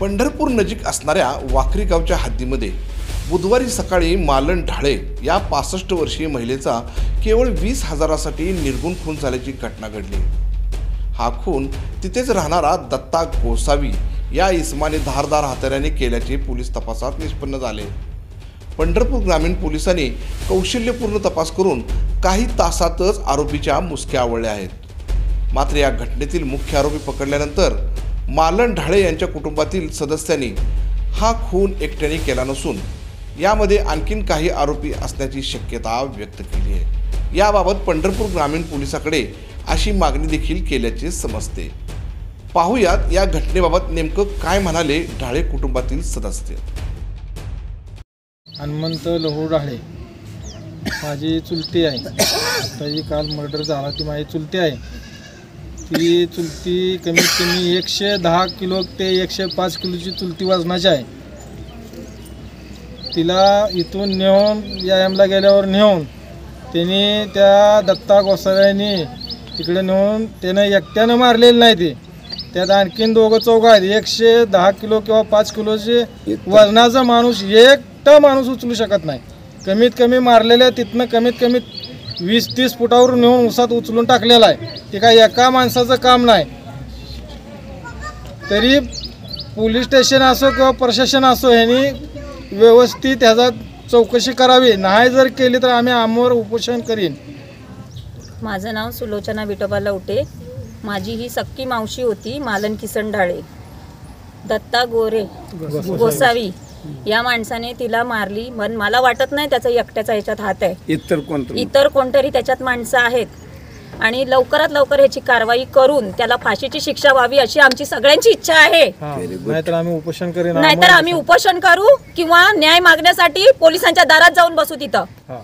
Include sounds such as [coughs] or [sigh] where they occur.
पंढरपूर नजीक असणाऱ्या वाखरी गावच्या हद्दीमध्ये बुधवारी सकाळी मालन ढाळे या पासष्ट वर्षीय महिलेचा केवळ वीस हजारासाठी निर्गुण खून झाल्याची घटना घडली. हा खून तिथेच राहणारा दत्ता गोसावी या इस्माने धारदार हाताऱ्याने केल्याचे पोलीस तपासात निष्पन्न झाले. पंढरपूर ग्रामीण पोलिसांनी कौशल्यपूर्ण तपास करून काही तासातच आरोपीच्या मुसक्या आवळल्या आहेत. मात्र या घटनेतील मुख्य आरोपी पकडल्यानंतर मालन ढाळे यांच्या कुटुंबातील सदस्यांनी हा खून एकट्याने केला नसून यामध्ये आणखीन काही आरोपी असण्याची शक्यता व्यक्त केली आहे. याबाबत पंढरपूर ग्रामीण पोलिसाकडे अशी मागणी देखील केल्याचे समजते. पाहुयात या घटनेबाबत नेमकं काय म्हणाले ढाळे कुटुंबातील सदस्य? हनुमंत लहू ढाळे. माझी चुलती आहे. [coughs] त्याची काल मर्डर झाला ती माझी चुलती आहे. ती चुलती कमीत कमी एकशे दहा किलो ते एकशे पाच किलोची चुलती वजनाची आहे. तिला इथून नेऊन व्यायामला गेल्यावर नेऊन त्यांनी त्या दत्ता गोसाव्यांनी तिकडे नेऊन त्यानं एकट्यानं मारलेलं नाही ते. त्यात आणखीन दोघं चौघं आहेत. एकशे दहा किलो किंवा पाच किलोचे वजनाचा माणूस एकटा माणूस उचलू शकत नाही. कमीत कमी मारलेल्या तिथनं कमीत कमी वीस तीस फुटावर नेऊन उसात उचलून टाकलेला आहे. ते काय एका माणसाचं काम नाही. तरी पोलीस स्टेशन असो किंवा प्रशासन असो ह्यांनी व्यवस्थित ह्याचा चौकशी करावी. नाही जर केली तर आम्ही आमवर उपोषण करीन. माझं नाव सुलोचना विठोबा लवटे माझी ही सक्की मावशी होती मालन किसन ढाळे दत्ता गोरे गोसावी. या माणसाने तिला मारली. पण मला वाटत नाही त्याचा एकट्याचा ह्याच्यात हात आहे. इतर कोण इतर कोणतरी त्याच्यात माणसं आहेत. आणि लवकरात लवकर ह्याची कारवाई करून त्याला फाशीची शिक्षा व्हावी अशी आमची सगळ्यांची इच्छा आहे. हा नाहीतर आम्ही उपोषण करीन. नाहीतर आम्ही उपोषण करू किंवा न्याय मागण्यासाठी पोलिसांच्या दारात जाऊन बसू तिथं. हा.